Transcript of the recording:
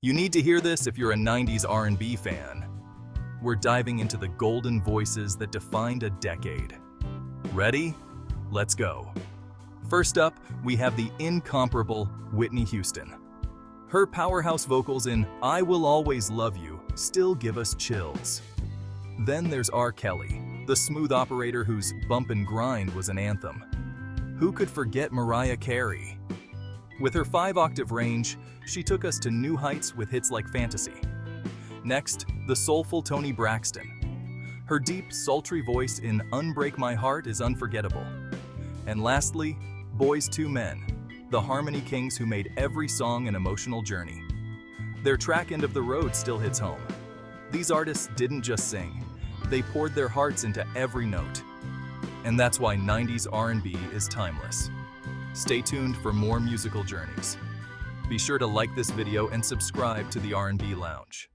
You need to hear this if you're a 90s R&B fan. We're diving into the golden voices that defined a decade. Ready? Let's go. First up, we have the incomparable Whitney Houston. Her powerhouse vocals in I Will Always Love You still give us chills. Then there's R. Kelly, the smooth operator whose bump and grind was an anthem. Who could forget Mariah Carey? With her five-octave range, she took us to new heights with hits like Fantasy. Next, the soulful Toni Braxton. Her deep, sultry voice in Unbreak My Heart is unforgettable. And lastly, Boyz II Men, the harmony kings who made every song an emotional journey. Their track End of the Road still hits home. These artists didn't just sing, they poured their hearts into every note. And that's why 90s R&B is timeless. Stay tuned for more musical journeys. Be sure to like this video and subscribe to the R&B Lounge.